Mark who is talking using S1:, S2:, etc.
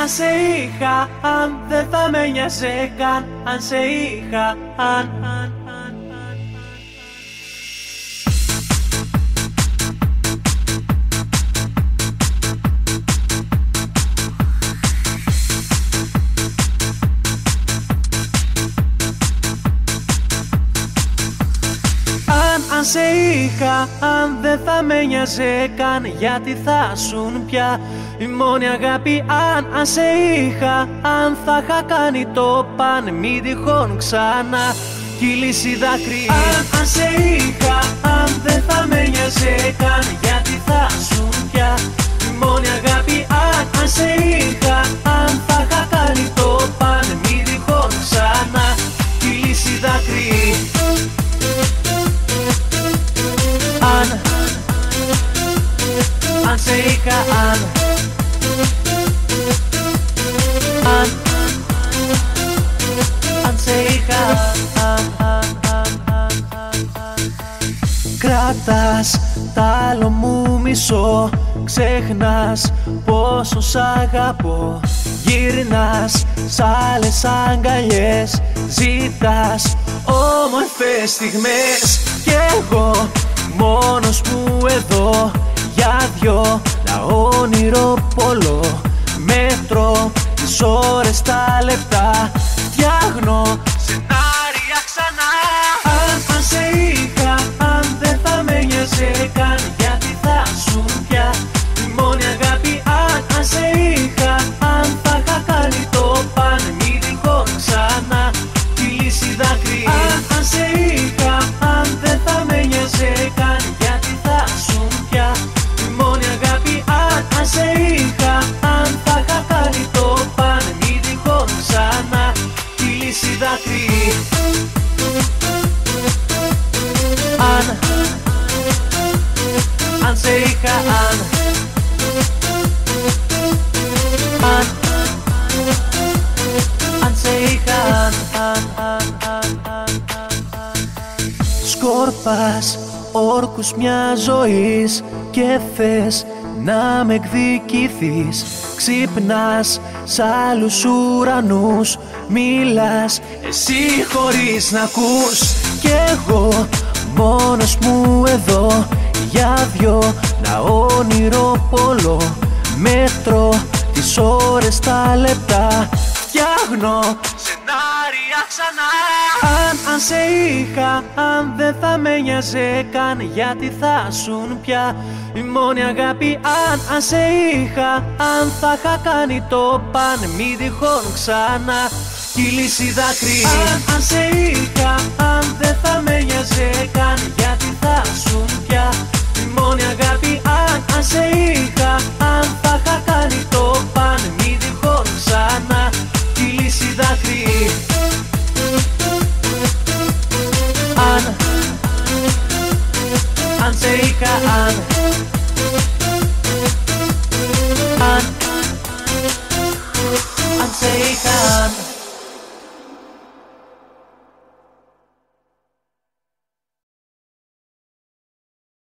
S1: αν σε είχα, αν δεν θα με νοιάζε καν. Αν σε είχα, αν, αν σε είχα, αν δεν θα με νοιάζε καν Γιατί θα σουν πια. Η μόνη αγάπη Αν, αν σε είχα, αν θα είχα κάνει το παν Μην τυχόν ξανά. Κυλήσει δάκρυ. Αν, αν σε είχα, αν δεν θα με νοιάζε καν αν Αν σε είχα αν. Αν Αν σε είχα αν, Κράτας τ' άλλο μου μισό Ξέχνας πόσο σ' αγαπώ. Γυρνάς σ' άλλες αγκαλιές Ζήτας όμορφες στιγμές. Κι εγώ Μόνος μου εδώ για δυο Να όνειρο πολλό. Μέτρο τις ώρες τα λεπτά Φτιάχνω σενάρια λύση δάκρυ Αν, αν σε είχα, αν. Αν, αν σε είχα, αν, αν, αν, αν, αν, αν. Σκόρπας όρκους μιας ζωής και θες να με εκδικηθείς Ξύπνας σ' άλλους ουρανούς Μίλας εσύ χωρίς να ακούς. Κι εγώ μόνος μου εδώ Για δυο να όνειρο πολλό Μέτρο τις ώρες τα λεπτά Φτιάχνω σενάρια ξανά. Αν, αν σε είχα, αν δεν θα με νοιάζε καν Γιατί θα σουν πια η μόνη αγάπη. Αν, αν σε είχα, αν θα είχα κάνει το παν Μη τυχόν ξανά. Κυλήσει δάκρυ. Αν, αν σε είχα,